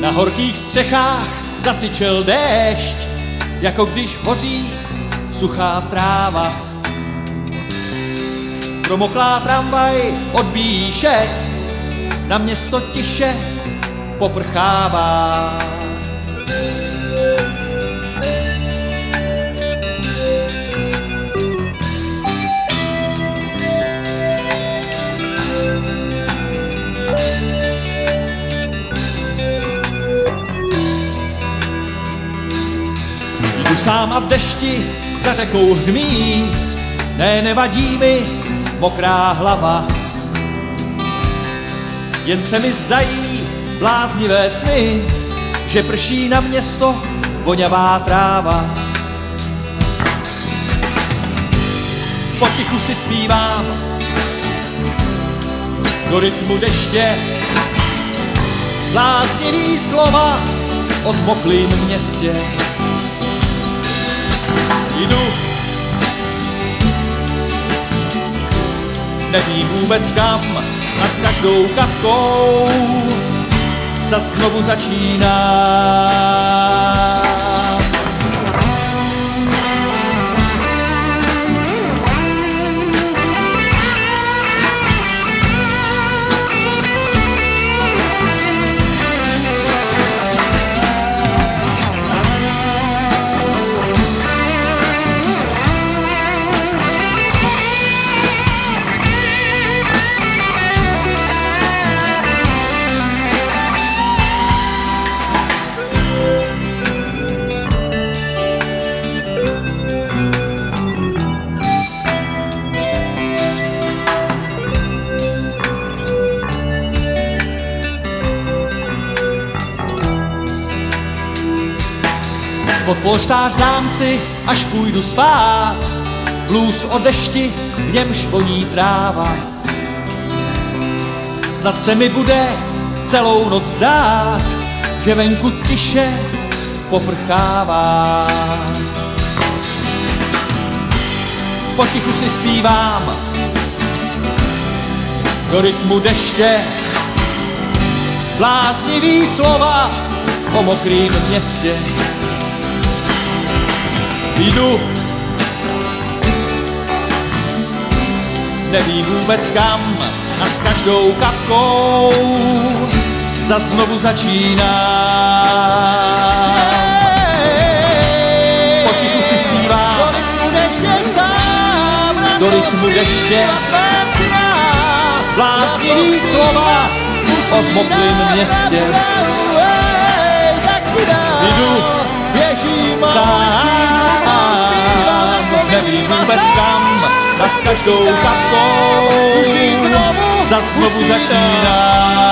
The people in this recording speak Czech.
Na horkých střechách zasyčel déšť, jako když hoří suchá tráva. Promoklá tramvaj odbíjí šest, na město tiše poprchává. Sám a v dešti za řekou hřmí, ne, nevadí mi mokrá hlava. Jen se mi zdají bláznivé sny, že prší na město voňavá tráva. Potichu si zpívám do rytmu deště, bláznivý slova o zmoklým městě. Jdu, nevím vůbec kam, a s každou kapkou zas znovu začínám. Pod polštář dám si, až půjdu spát, blues o dešti, v němž voní tráva. Snad se mi bude celou noc zdát, že venku tiše poprchává. Potichu si zpívám do rytmu deště, bláznivý slova o mokrým městě. Jdu, nevím vůbec kam a s každou kapkou za znovu začíná. Potichu si zpívám do rytmu deště, bláznivý slova o zmoklém městě. Jdu, běžím sám, nevím vůbec kam, a s každou kapkou za znovu začíná.